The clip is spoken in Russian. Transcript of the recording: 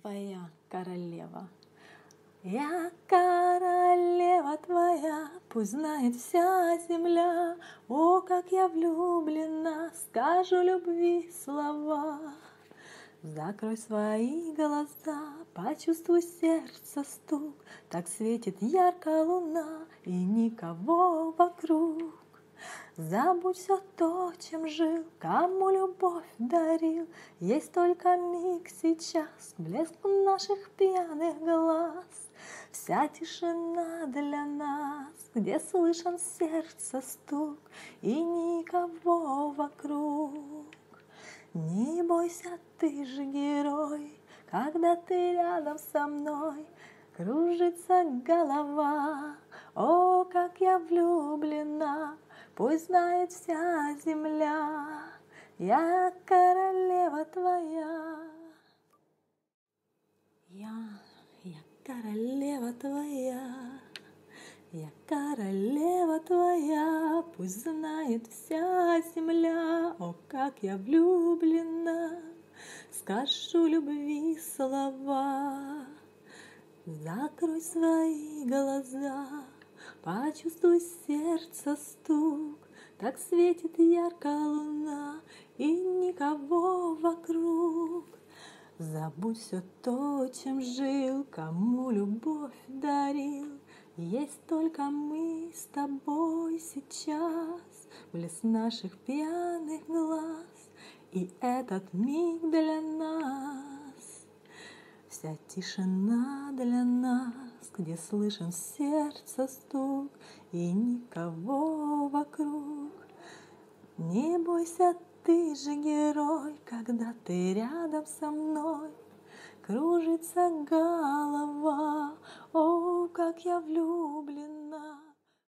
твоя королева. Я королева твоя, пусть знает вся земля, О, как я влюблена, скажу любви слова. Закрой свои глаза, почувствуй сердце стук, Так светит яркая луна и никого вокруг. Забудь все то, чем жил, кому любовь дарил. Есть только миг сейчас, блеск наших пьяных глаз. Вся тишина для нас, где слышен сердце стук и никого вокруг. Не бойся, ты же герой, когда ты рядом со мной, кружится голова. О, как я влюблена, Пусть знает вся земля, я королева твоя. Я, я королева твоя, я королева твоя, пусть знает вся земля, о, как я влюблена, скажу любви слова. Закрой свои глаза, Почувствуй сердце стук, Так светит яркая луна, И никого вокруг. Забудь все то, чем жил, Кому любовь дарил. Есть только мы с тобой сейчас, Блеск наших пьяных глаз, И этот миг для нас, Вся тишина для нас где слышен сердце стук и никого вокруг. Не бойся, ты же герой, когда ты рядом со мной. Кружится голова,